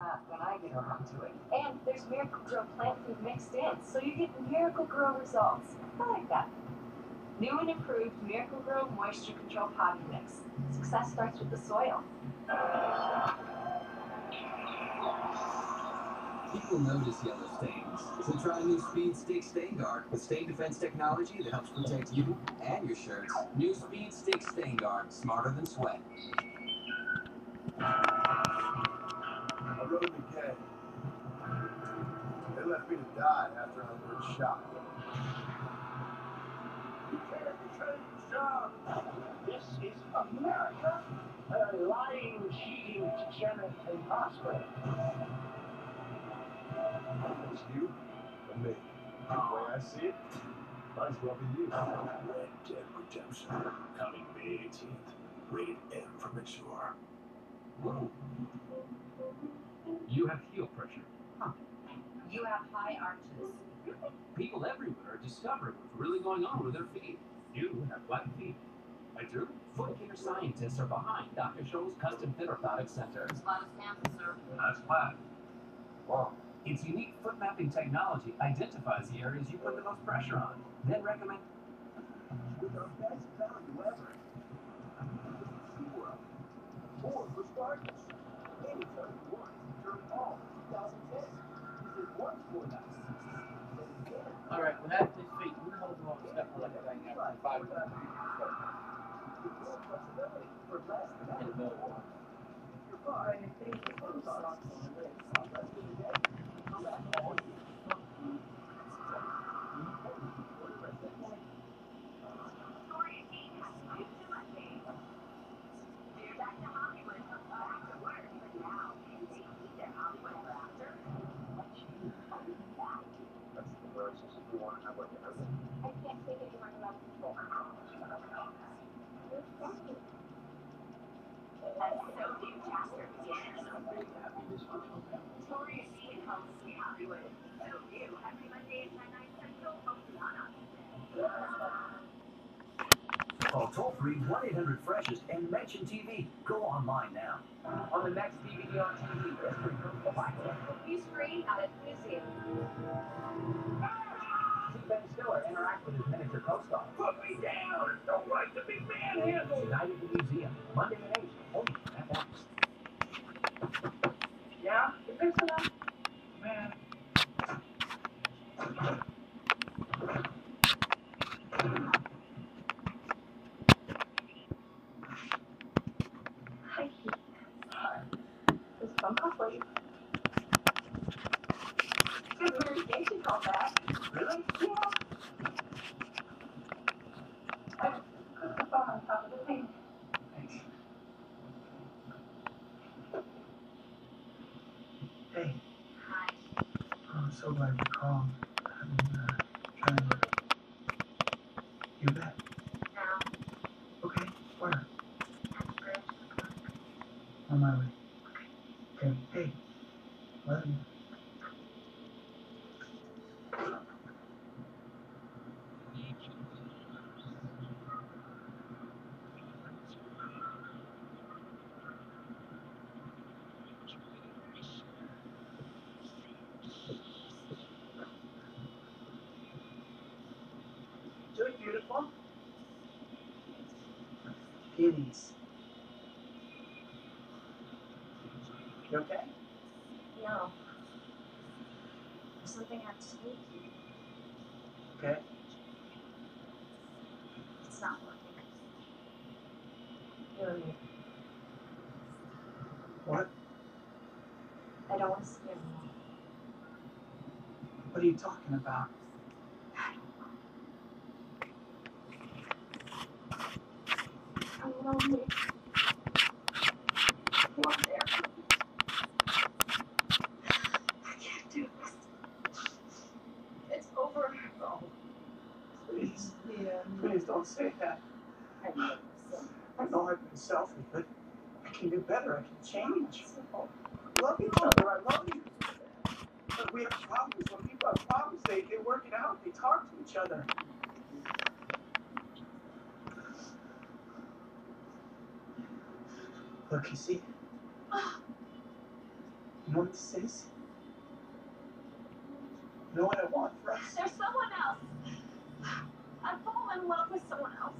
when I get around to it. And there's Miracle-Gro plant food mixed in, so you get Miracle-Gro results. I like that. New and improved Miracle-Gro Moisture Control Potting Mix. Success starts with the soil. People notice yellow stains, so try new Speed Stick Stain Guard with stain defense technology that helps protect you and your shirts. New Speed Stick Stain Guard, smarter than sweat. Rode the. They left me to die after I was shot. You can't change job. This is America. A lying, cheating, degenerate imposter. It's you or me. The way I see it, might as well be you. Red Dead Redemption. Coming May 18th. Rated M for mature. Whoa. You have heel pressure. You have high arches. People everywhere are discovering what's really going on with their feet. You have flat feet. I do. Foot care scientists are behind Dr. Scholl's Custom Fit Orthotic Center. Flat as canvas, sir. That's flat. Wow. Its unique foot mapping technology identifies the areas you put the most pressure on, then recommend. With our best value ever. SeaWorld. Or for starters. All right, for less than In the middle. You're fine. Close on on the rest of the day. Come back on. That's the worst. If you want to have like a I can't say that you weren't allowed control. Call toll free 1 800 Freshest and mention TV. Go online now. On the next DVD on TV, it's pretty cool. He's free at the Museum. See Ben Stiller interact with his miniature co-star. Put me down. Don't like to be manhandled. Tonight at the museum, Monday at 8. Only at FX. Yeah? You think so now? Man. Hi, Keith. This phone call for you. Good verification call back. Really? Yeah. I just put the phone on top of the thing. Thanks. Hey, Hi. I'm so glad you called. Uh, trying to. You bet. Now, Okay, where? at the bridge. On my way. Okay, hey. Love you. Doing beautiful. Guineas. You okay? No. There's something I have to say to you. Okay. It's not working. Really. What? I don't want to see you anymore. What are you talking about? I'm lonely. You are there for me. I can't do this. It's over. Oh, please. Don't say that. I know. I've been selfish, but I can do better. I can change. Love each other. I love you. But we have problems. When people have problems, they, they work it out. They talk to each other. Look, you see? You know what this is? You know what I want for us? There's someone else. I've fallen in love with someone else.